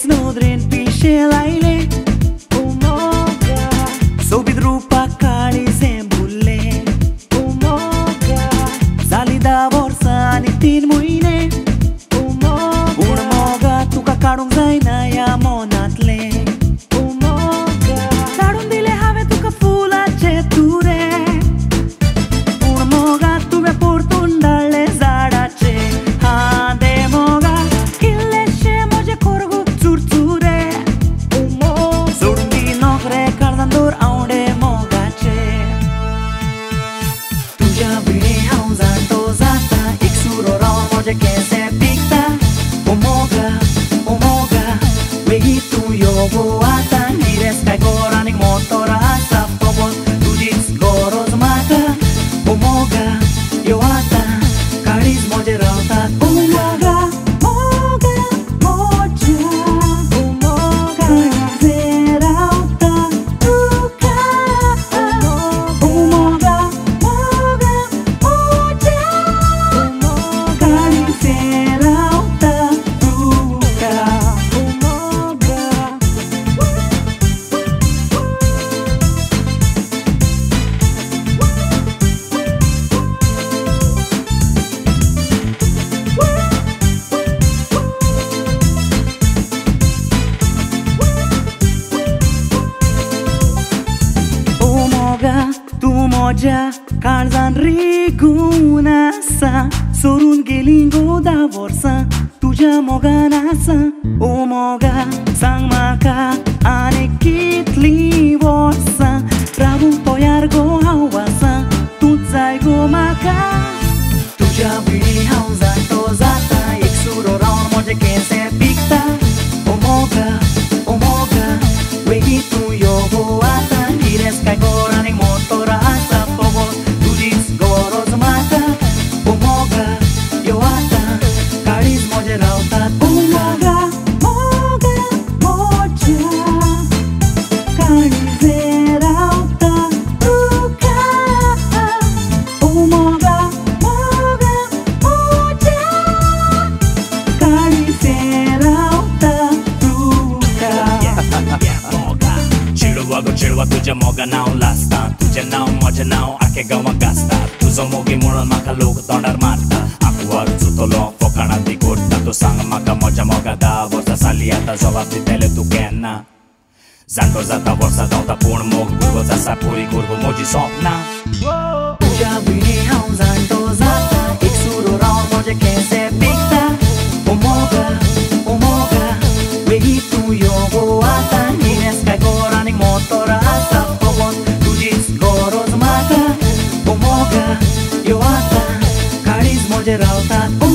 It's Nodrin Pishe Laile Deja bine au zato zata X urora, moje que se Baga tu moja Calzan riguna sa Sorun gelingo da vorsa Tuja moga nasa Omoga sang maka चिडवा तुझ्या मोगा नाव लासता तुझें नाव म्हजें नाव आखे गांवांक गाजता तुजो मोगी म्हणून म्हाका लोक तोंडार मारता आंकवार चुतलो फकाणां ती कोरता तूं सांग म्हाका म्हज्या मोगा धा वर्सां जालीं आतां जबाब दितले तूं केन्ना जाणटो जाता वर्सां धांवता पूण मोग भुरगो आसा पोरी गोरगो म्हजी सपनां eu asta Carismul de rautat